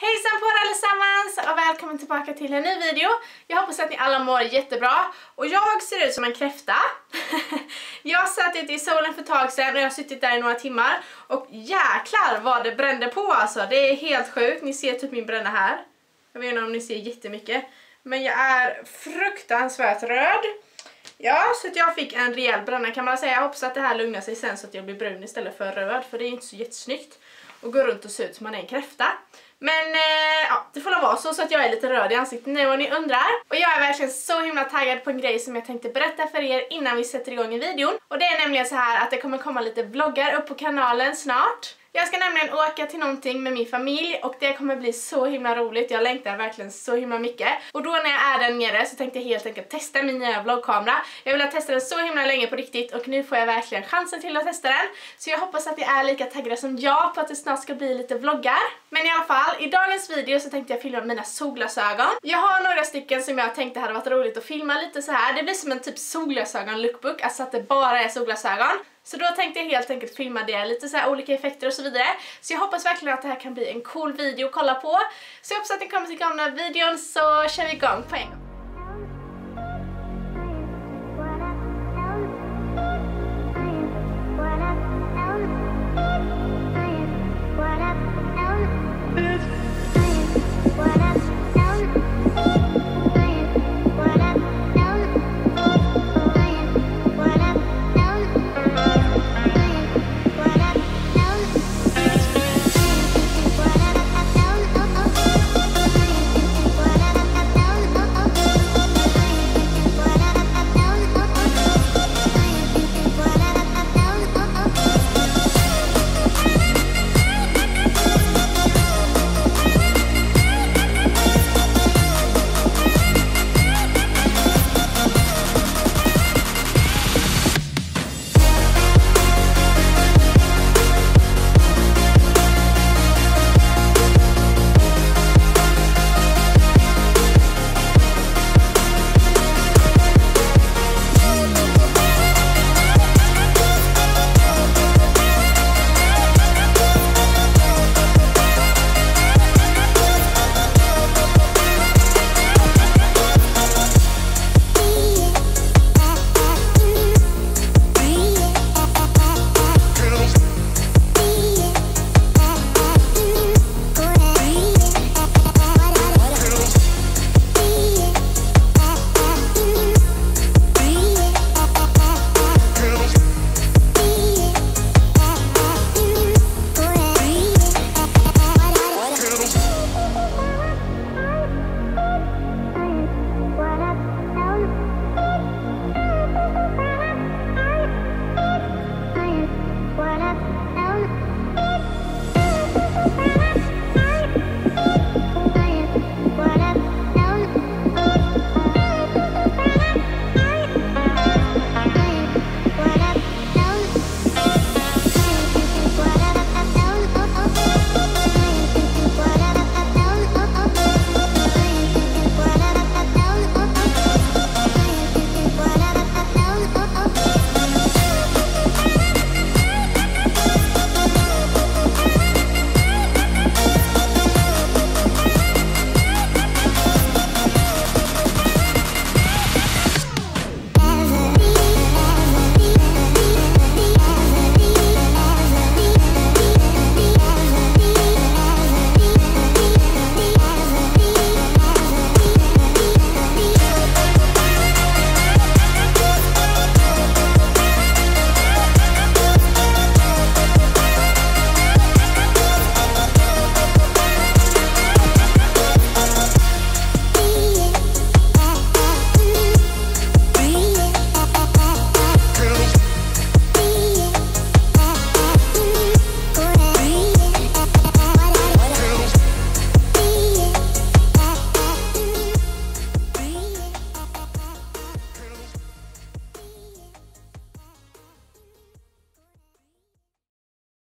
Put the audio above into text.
Hejsan på er allesammans och välkommen tillbaka till en ny video. Jag hoppas att ni alla mår jättebra. Och jag ser ut som en kräfta. jag satt ute i solen för ett tag sedan och jag har suttit där i några timmar. Och jäklar vad det brände på alltså. Det är helt sjukt. Ni ser typ min bränna här. Jag vet inte om ni ser jättemycket. Men jag är fruktansvärt röd. Ja, så att jag fick en rejäl bränna kan man säga. Jag hoppas att det här lugnar sig sen så att jag blir brun istället för röd. För det är inte så jättesnyggt att gå runt och se ut som man är en kräfta. Men eh, ja, det får vara så, så att jag är lite röd i ansiktet nu och ni undrar. Och jag är verkligen så himla taggad på en grej som jag tänkte berätta för er innan vi sätter igång i videon. Och det är nämligen så här att det kommer komma lite vloggar upp på kanalen snart. Jag ska nämligen åka till någonting med min familj och det kommer bli så himla roligt. Jag längtar verkligen så himla mycket. Och då när jag är där nere så tänkte jag helt enkelt testa min nya vloggkamera. Jag vill ha testat den så himla länge på riktigt och nu får jag verkligen chansen till att testa den. Så jag hoppas att ni är lika taggade som jag på att det snart ska bli lite vloggar. Men i alla fall, i dagens video så tänkte jag filma mina solglasögon. Jag har några stycken som jag tänkte hade varit roligt att filma lite så här. Det blir som en typ solglasögon lookbook, alltså att det bara är solglasögon. Så då tänkte jag helt enkelt filma det, lite så här olika effekter och så vidare. Så jag hoppas verkligen att det här kan bli en cool video att kolla på. Så jag hoppas att ni kommer tycka om den här videon så kör vi igång på en gång.